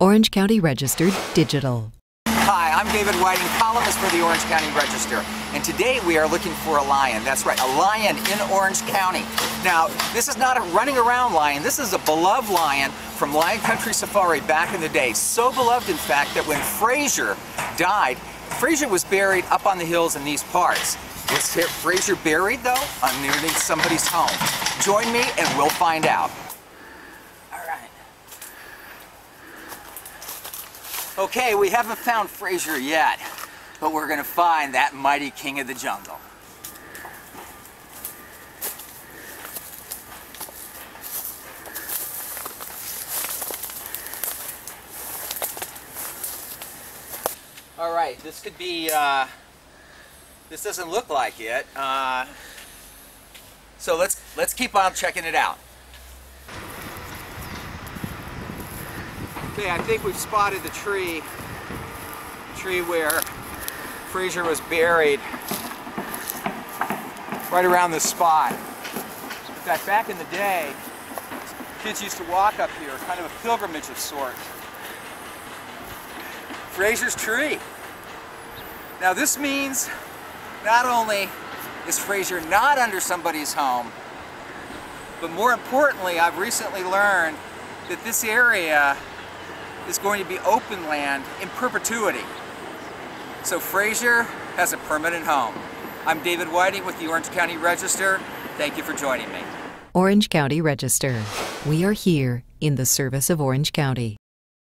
Orange County Register Digital. Hi, I'm David Whiting, columnist for the Orange County Register, and today we are looking for a lion. That's right, a lion in Orange County. Now, this is not a running around lion, this is a beloved lion from Lion Country Safari back in the day. So beloved, in fact, that when Frasier died, Frasier was buried up on the hills in these parts. Was Frasier buried, though, underneath somebody's home? Join me and we'll find out. Okay, we haven't found Frasier yet, but we're gonna find that mighty king of the jungle. All right, this could be, uh, this doesn't look like it. Uh, so let's, let's keep on checking it out. Okay, I think we've spotted the tree, the tree where Frasier was buried, right around this spot. In fact, back in the day, kids used to walk up here, kind of a pilgrimage of sorts. Frasier's tree. Now this means not only is Frasier not under somebody's home, but more importantly, I've recently learned that this area is going to be open land in perpetuity. So Frasier has a permanent home. I'm David Whiting with the Orange County Register. Thank you for joining me. Orange County Register. We are here in the service of Orange County.